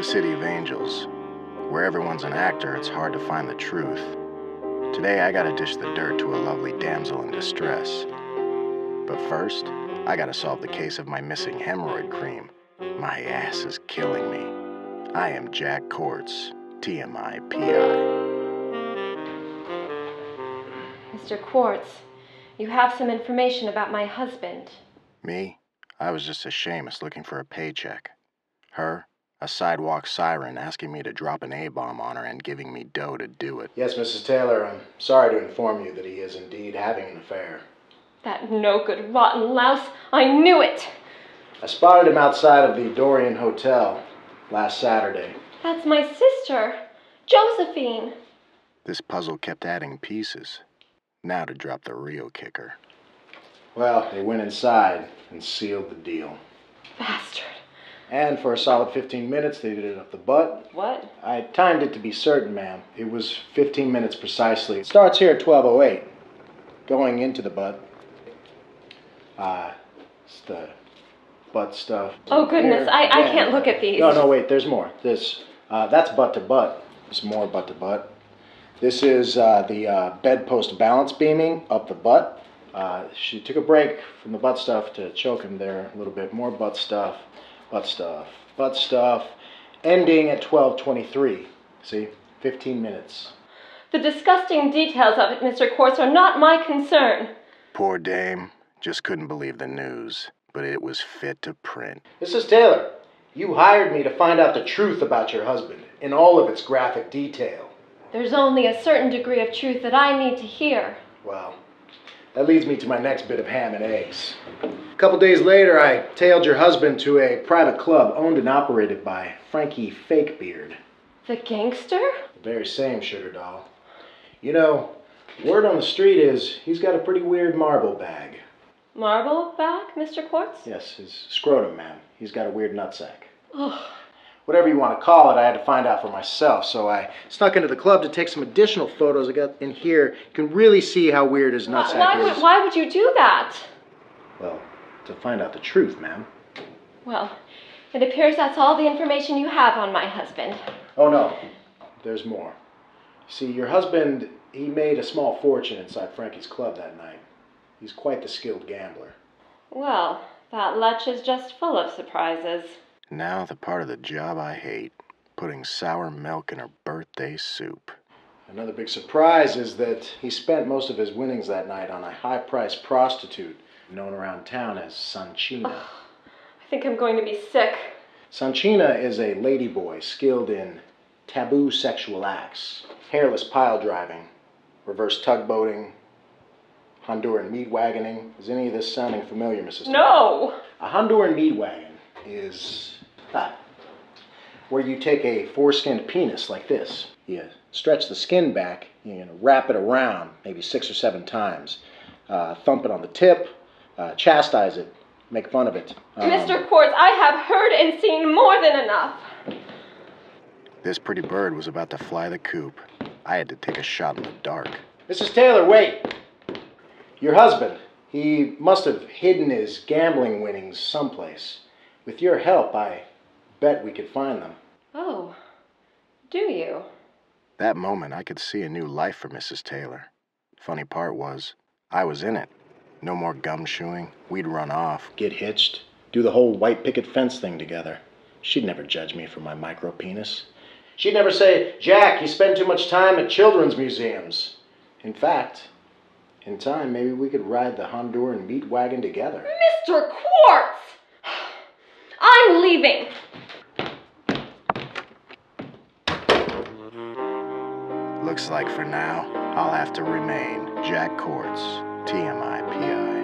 The City of Angels. Where everyone's an actor, it's hard to find the truth. Today, I gotta dish the dirt to a lovely damsel in distress. But first, I gotta solve the case of my missing hemorrhoid cream. My ass is killing me. I am Jack Quartz, TMI PI. Mr. Quartz, you have some information about my husband. Me? I was just a shamus looking for a paycheck. Her? A sidewalk siren asking me to drop an A-bomb on her and giving me dough to do it. Yes, Mrs. Taylor, I'm sorry to inform you that he is indeed having an affair. That no good rotten louse. I knew it. I spotted him outside of the Dorian Hotel last Saturday. That's my sister, Josephine. This puzzle kept adding pieces. Now to drop the real kicker. Well, they went inside and sealed the deal. Bastard. And for a solid 15 minutes, they did it up the butt. What? I timed it to be certain, ma'am. It was 15 minutes precisely. It starts here at 12.08, going into the butt. Uh, it's the butt stuff. Oh, goodness. Here, I, I can't look at these. No, no, wait, there's more. This, uh, that's butt to butt. There's more butt to butt. This is uh, the uh, bedpost balance beaming up the butt. Uh, she took a break from the butt stuff to choke him there a little bit. More butt stuff, butt stuff, butt stuff, ending at 12:23. See, 15 minutes. The disgusting details of it, Mr. Quartz, are not my concern. Poor dame. Just couldn't believe the news, but it was fit to print. Mrs. Taylor, you hired me to find out the truth about your husband in all of its graphic detail. There's only a certain degree of truth that I need to hear. Well, that leads me to my next bit of ham and eggs. A couple days later, I tailed your husband to a private club owned and operated by Frankie Fakebeard. The gangster? The very same sugar doll. You know, word on the street is he's got a pretty weird marble bag. Marble bag, Mr. Quartz? Yes, his scrotum, ma'am. He's got a weird nutsack. Oh, Whatever you want to call it, I had to find out for myself, so I snuck into the club to take some additional photos I got in here. You can really see how weird his nutsack why is. would, why would you do that? Well, to find out the truth, ma'am. Well, it appears that's all the information you have on my husband. Oh no, there's more. See, your husband, he made a small fortune inside Frankie's club that night. He's quite the skilled gambler. Well, that lech is just full of surprises. Now the part of the job I hate. Putting sour milk in her birthday soup. Another big surprise is that he spent most of his winnings that night on a high priced prostitute known around town as Sanchina. I think I'm going to be sick. Sanchina is a ladyboy skilled in taboo sexual acts, hairless pile driving, reverse tugboating, Honduran meat wagoning. Is any of this sounding familiar, Mrs. No! A Honduran meat wagon is that, where you take a foreskinned penis like this. You stretch the skin back, you know, wrap it around maybe six or seven times, uh, thump it on the tip, uh, chastise it, make fun of it. Um, Mr. Quartz, I have heard and seen more than enough. This pretty bird was about to fly the coop. I had to take a shot in the dark. Mrs. Taylor, wait! Your husband, he must have hidden his gambling winnings someplace. With your help, I bet we could find them. Oh, do you? That moment, I could see a new life for Mrs. Taylor. Funny part was, I was in it. No more gum gumshoeing. We'd run off. Get hitched, do the whole white picket fence thing together. She'd never judge me for my micro penis. She'd never say, Jack, you spend too much time at children's museums. In fact, in time, maybe we could ride the Honduran meat wagon together. Mr. Quartz! I'm leaving. Looks like for now, I'll have to remain Jack Quartz, TMI PI.